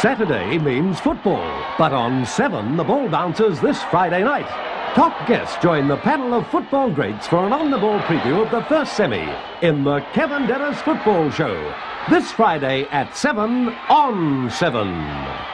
Saturday means football, but on 7 the ball bounces this Friday night. Top guests join the panel of football greats for an on-the-ball preview of the first semi in the Kevin Dennis Football Show. This Friday at 7 on 7.